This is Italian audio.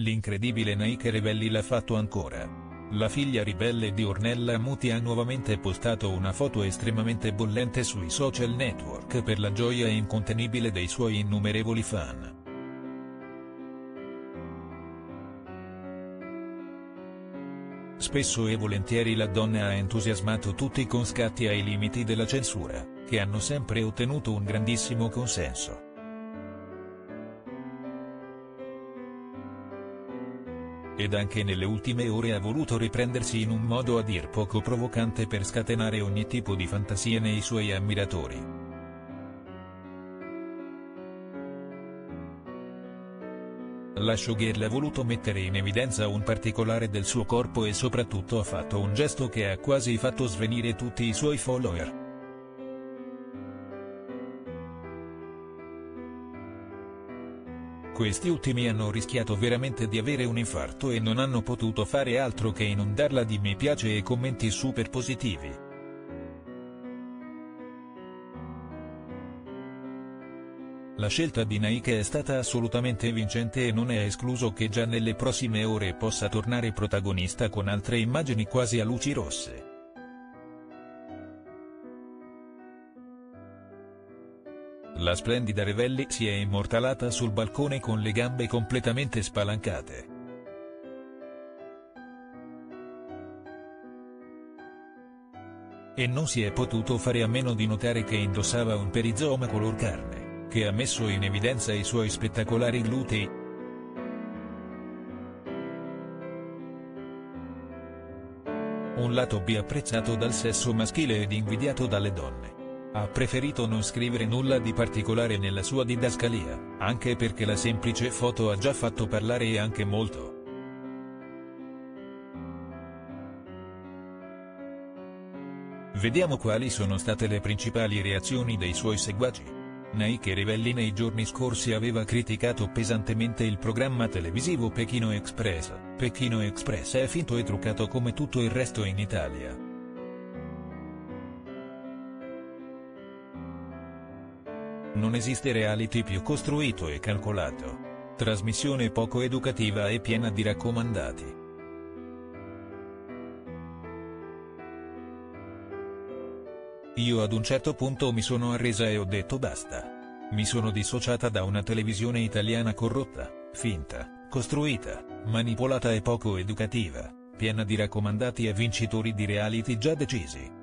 L'incredibile Nike Revelli l'ha fatto ancora. La figlia ribelle di Ornella Muti ha nuovamente postato una foto estremamente bollente sui social network per la gioia incontenibile dei suoi innumerevoli fan. Spesso e volentieri la donna ha entusiasmato tutti con scatti ai limiti della censura, che hanno sempre ottenuto un grandissimo consenso. Ed anche nelle ultime ore ha voluto riprendersi in un modo a dir poco provocante per scatenare ogni tipo di fantasia nei suoi ammiratori. La showgirl ha voluto mettere in evidenza un particolare del suo corpo e soprattutto ha fatto un gesto che ha quasi fatto svenire tutti i suoi follower. Questi ultimi hanno rischiato veramente di avere un infarto e non hanno potuto fare altro che inondarla di mi piace e commenti super positivi. La scelta di Nike è stata assolutamente vincente e non è escluso che già nelle prossime ore possa tornare protagonista con altre immagini quasi a luci rosse. La splendida Revelli si è immortalata sul balcone con le gambe completamente spalancate. E non si è potuto fare a meno di notare che indossava un perizoma color carne che ha messo in evidenza i suoi spettacolari glutei. Un lato B apprezzato dal sesso maschile ed invidiato dalle donne. Ha preferito non scrivere nulla di particolare nella sua didascalia, anche perché la semplice foto ha già fatto parlare e anche molto. Vediamo quali sono state le principali reazioni dei suoi seguaci. Nike Rivelli nei giorni scorsi aveva criticato pesantemente il programma televisivo Pechino Express. Pechino Express è finto e truccato come tutto il resto in Italia. Non esiste reality più costruito e calcolato. Trasmissione poco educativa e piena di raccomandati. Io ad un certo punto mi sono arresa e ho detto basta. Mi sono dissociata da una televisione italiana corrotta, finta, costruita, manipolata e poco educativa, piena di raccomandati e vincitori di reality già decisi.